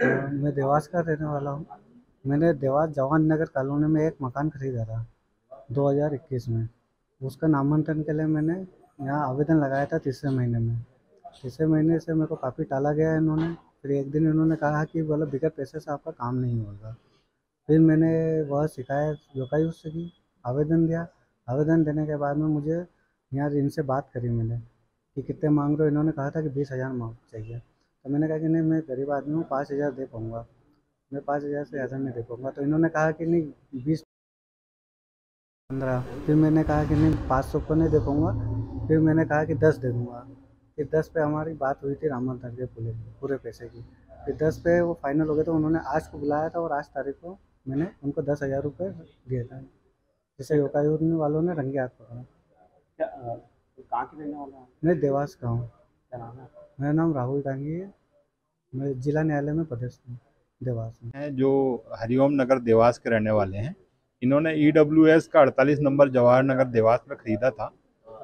मैं देवास का रहने वाला हूँ। मैंने देवास जवान नगर कॉलोनी में एक मकान खरीदा था 2021 में। उसका नामांकन के लिए मैंने यहाँ आवेदन लगाया था तीसरे महीने में। तीसरे महीने से मेरे को काफ़ी टाला गया है इन्होंने। फिर एक दिन इन्होंने कहा कि बोला बिगड़ पैसे से आपका काम नहीं होगा। फिर मैंने वह शिकायत लोकायुक्त से की, आवेदन दिया। आवेदन देने के बाद में मुझे यहाँ इनसे बात करी मैंने कि कितने मांग रहे हो? इन्होंने कहा था कि बीस हज़ार मांग चाहिए। तो मैंने कहा कि नहीं मैं गरीब आदमी हूँ पाँच हज़ार दे पाऊँगा। मैं पाँच हज़ार से ज़्यादा नहीं दे पाऊँगा। तो इन्होंने कहा कि नहीं बीस पंद्रह। फिर मैंने कहा कि नहीं पाँच सौ को नहीं दे पाऊँगा। फिर मैंने कहा कि दस दे दूँगा। फिर दस पे हमारी बात हुई थी राम रामन के पूरे पूरे पैसे की। फिर दस पे वो फाइनल हो गया तो उन्होंने आज को बुलाया था और आज तारीख को मैंने उनको दस हज़ार रुपये दिया था। जिसे योगायुक्त वालों ने रंगे हाथ पकड़ा। क्या कहाँ के रहने वाले मैं देवास का हूँ। क्या नाम है मेरा नाम राहुल डांगी है। मैं जिला न्यायालय में पदस्थ हूँ देवास में। हैं जो हरिओम नगर देवास के रहने वाले हैं। इन्होंने ईडब्ल्यूएस का 48 नंबर जवाहर नगर देवास में खरीदा था।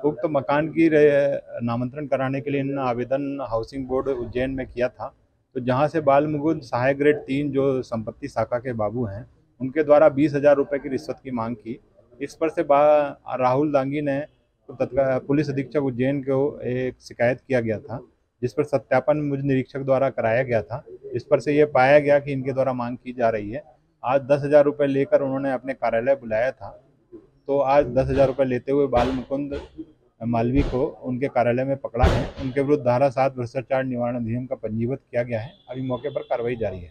उक्त तो मकान की नामांतरण कराने के लिए इन्होंने आवेदन हाउसिंग बोर्ड उज्जैन में किया था। तो जहाँ से बाल मुकुंद सहाय ग्रेड तीन जो संपत्ति शाखा के बाबू हैं उनके द्वारा बीस हज़ार रुपये की रिश्वत की मांग की। इस पर से राहुल दांगी ने पुलिस अधीक्षक उज्जैन को एक शिकायत किया गया था, जिस पर सत्यापन मुझ निरीक्षक द्वारा कराया गया था। इस पर से ये पाया गया कि इनके द्वारा मांग की जा रही है। आज दस हज़ार रुपये लेकर उन्होंने अपने कार्यालय बुलाया था। तो आज दस हज़ार रुपये लेते हुए बाल मुकुंद मालवी को उनके कार्यालय में पकड़ा है। उनके विरुद्ध धारा सात भ्रष्टाचार निवारण अधिनियम का पंजीबत किया गया है। अभी मौके पर कार्रवाई जारी है।